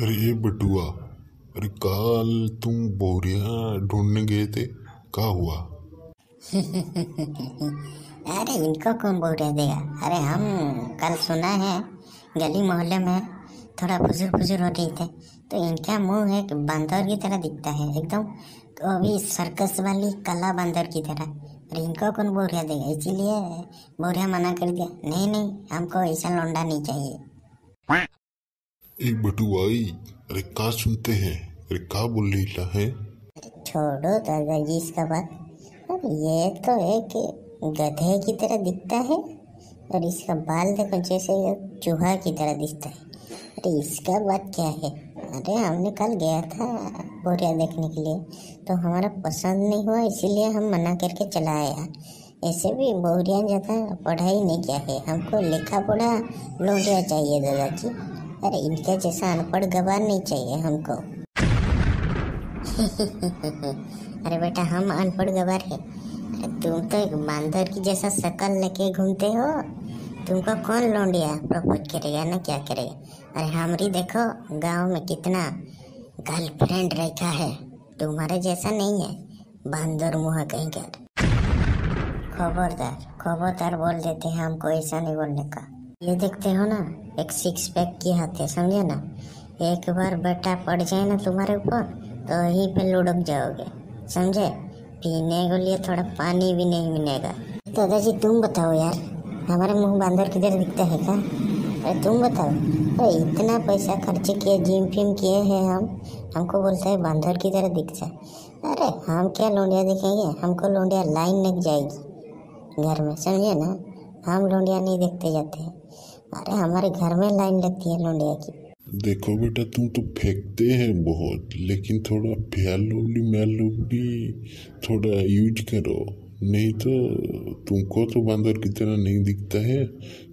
अरे ये बटुआ, अरे कल तुम बोरिया ढूँढने गए थे क्या हुआ? अरे इनको कौन बोल रहे देगा? अरे हम कल सुना है, गली मोहल्ले में थोड़ा फुजुर फुजुर हो रही थे तो इनका मुँह है कि बंदर की तरह दिखता है, एकदम। तो अभी सर्कस वाली कला बंदर की तरह। अरे इनको कौन बोरिया देगा? इसीलिए बोरिया मना कर दिया। नहीं नहीं, हमको ऐसा लौंडा नहीं चाहिए। एक बटुआई अरे का सुनते हैं? अरे का बोल रही है? छोड़ो दादाजी, इसका बात। ये तो एक गधे की तरह दिखता है और इसका बाल देखो जैसे चूहा की तरह दिखता है। अरे इसका बात क्या है? अरे हमने कल गया था बोरिया देखने के लिए तो हमारा पसंद नहीं हुआ, इसीलिए हम मना करके चला आया। ऐसे भी बोरिया ज़्यादा पढ़ाई नहीं किया है। हमको लिखा पढ़ा लोटिया चाहिए दादाजी। अरे इनके जैसा अनपढ़ गवार नहीं चाहिए हमको। अरे बेटा, हम अनपढ़ गवार है। तुम तो एक बांदर की जैसा शकल लेके घूमते हो। तुमको कौन लौंडिया? प्रपोज करेगा ना क्या करेगा? अरे हमारी देखो, गाँव में कितना गर्लफ्रेंड रखा है। तुम्हारे जैसा नहीं है, बांदर मुँह कहीं कर। खबरदार खबरदार बोल देते हैं हमको ऐसा नहीं बोलने का। ये देखते हो ना, एक सिक्स पैक की हाथ है समझे ना? एक बार बेटा पड़ जाए ना तुम्हारे ऊपर तो वहीं पे लुढ़क जाओगे, समझे? पीने के लिए थोड़ा पानी भी नहीं मिलेगा। दादाजी, तुम बताओ यार, हमारे मुँह बांदर किधर दिखता है क्या अरे तुम बताओ, अरे इतना पैसा खर्च किए जिम फिम किए हैं हम, हमको बोलता है बांदर की तरह दिखता है। अरे हम क्या लोंडिया दिखेंगे? हमको लोंडिया लाइन लग जाएगी, घर में, समझे ना? हम लोंडिया नहीं देखते जाते। हैं अरे हमारे घर में लाइन लगती है लोंडिया की। देखो बेटा तुम तो फेंकते हैं बहुत लेकिन थोड़ा फैल लोबली मैल लोबली थोड़ा यूज़ करो। नहीं तो तुमको तो बांदर की तरह नहीं दिखता है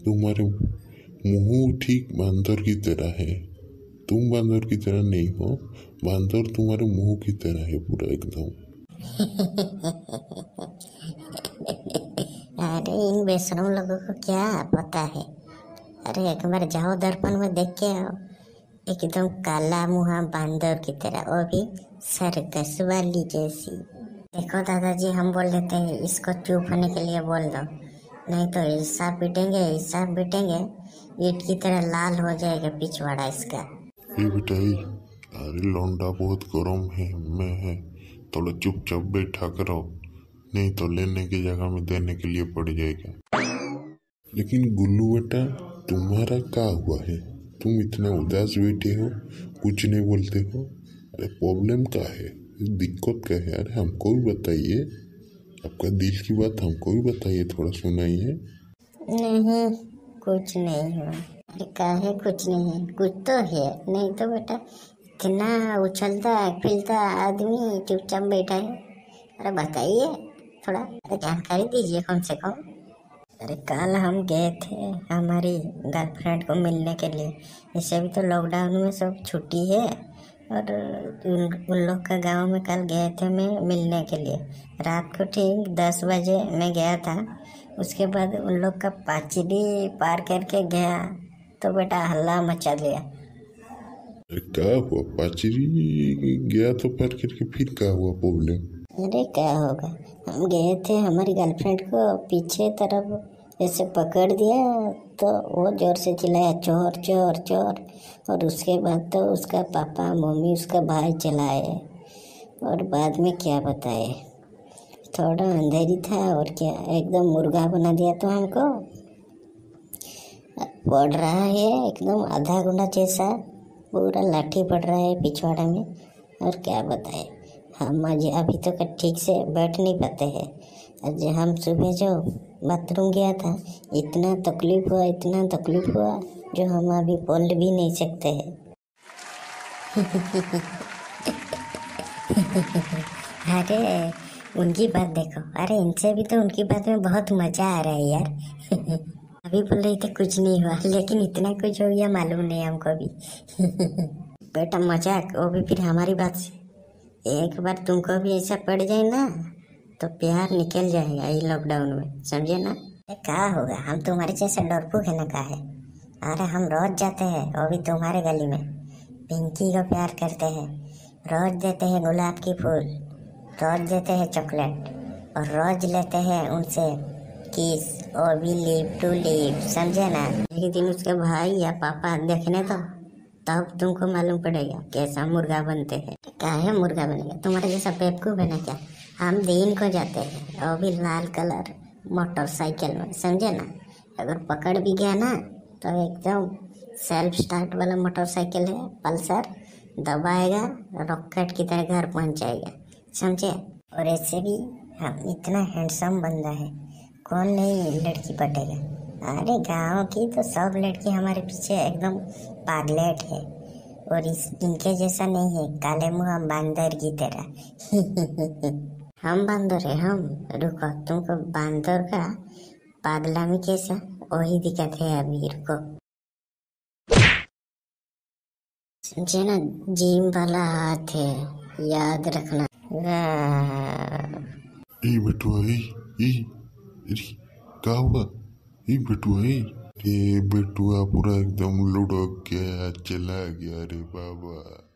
तुम्हारे मुँह ठीक बांदर की तरह है। तुम बांदर की तरह नहीं हो बांदर तुम्हारे मुँह की तरह है पूरा एकदम। अरे इन बेशरम लोगों को क्या पता है? अरे एक बार जाओ दर्पण में देख के आओ। एकदम काला मुहा बांदर की तरह वो भी सर्कस वाली जैसी। देखो दादाजी, हम बोल देते हैं, इसको चुप होने के लिए बोल दो। नहीं तो ऐसा पीटेंगे ऐसा पीटेंगे, ईट की तरह लाल हो जाएगा पिछवाड़ा इसका। ये बेटा ये अरे, लौंडा बहुत गर्म है, मैं है, थोड़ा चुपचाप बैठा करो। नहीं तो लेने की जगह में देने के लिए पड़ जाएगा। लेकिन गुल्लू बेटा तुम्हारा क्या हुआ है? तुम इतना उदास बैठे हो, कुछ नहीं बोलते हो? अरे प्रॉब्लम क्या है? दिक्कत क्या है? अरे, हमको भी बताइए। आपका दिल की बात हमको भी बताइए, थोड़ा सुनाइए। नहीं, कुछ नहीं हुआ। अरे, काहे कुछ नहीं है कुछ तो है। नहीं तो बेटा, इतना उछलता फिलता आदमी चुपचाप बैठा है। अरे, बताइए थोड़ा। जानकारी दीजिए कम से कम। अरे कल हम गए थे हमारी गर्लफ्रेंड को मिलने के लिए। इससे भी तो लॉकडाउन में सब छुट्टी है और उन उन लोग का गाँव में कल गए थे मैं मिलने के लिए। रात को ठीक दस बजे मैं गया था। उसके बाद उन लोग का पाचड़ी पार करके गया तो बेटा हल्ला मचा दिया। अरे क्या हुआ? पाचरी गया तो पार करके फिर क्या हुआ प्रॉब्लम अरे क्या होगा? हम गए थे हमारी गर्लफ्रेंड को पीछे तरफ़ ऐसे पकड़ दिया तो वो ज़ोर से चिल्लाया, चोर चोर चोर। और उसके बाद तो उसका पापा, मम्मी, उसका भाई चलाए और बाद में क्या बताए? थोड़ा अंधेरी था और क्या, एकदम मुर्गा बना दिया तो हमको। पड़ रहा है, एकदम आधा गुंडा जैसा, पूरा लाठी पड़ रहा है पिछवाड़ा में। और क्या बताए? हम आज अभी तो ठीक से बैठ नहीं पाते हैं। आज हम सुबह जो बाथरूम गया था। इतना तकलीफ़ हुआ, इतना तकलीफ़ हुआ जो हम अभी बोल भी नहीं सकते हैं। अरे, उनकी बात देखो। अरे, इनसे भी तो उनकी बात में बहुत मज़ा आ रहा है यार। अभी बोल रही थे कुछ नहीं हुआ, लेकिन इतना कुछ हो गया मालूम नहीं हमको भी। बेटा मज़ाक, वो भी फिर हमारी बात से। एक बार तुमको भी ऐसा पड़ जाए ना। तो प्यार निकल जाएगा ये लॉकडाउन में, समझे ना? क्या होगा? हम तुम्हारे जैसे डरपुक है ना का है? अरे हम रोज जाते हैं, वो भी तुम्हारे गली में। पिंकी को प्यार करते हैं, रोज देते हैं गुलाब की फूल, रोज देते हैं चॉकलेट और रोज लेते हैं उनसे किस और भी लिप टू लिप समझे ना? एक दिन उसके भाई या पापा देखने तो तब तुमको मालूम पड़ेगा कैसा मुर्गा बनते हैं। काहे मुर्गा बनेगा? तुम्हारे जैसा बेवकूफ़ है क्या? हम दिन को जाते हैं, और भी लाल कलर मोटरसाइकिल में, समझे ना? अगर पकड़ भी गया ना तो एकदम सेल्फ स्टार्ट वाला मोटरसाइकिल है, पल्सर दबाएगा रॉकेट की तरह घर पहुँच जाएगा, समझे? और ऐसे भी हम इतना हैंडसम बंदा है, कौन नहीं लड़की पटेगा? अरे गाँव की तो सब लड़की हमारे पीछे एकदम पागलेट है। और इस इनके जैसा नहीं है काले मुँह बांदर की तरह। हम बांदर है हम। रुको तुमको बांदर का पागलामी कैसा? वही दिक्कत है अभी रुको। समझे ना जिम वाला हाथ है याद रखना। ई बेटुआ ई ई का हुआ? ई बेटुआ है? ये बेटुआ पूरा एकदम लुढ़क गया चला गया अरे बाबा।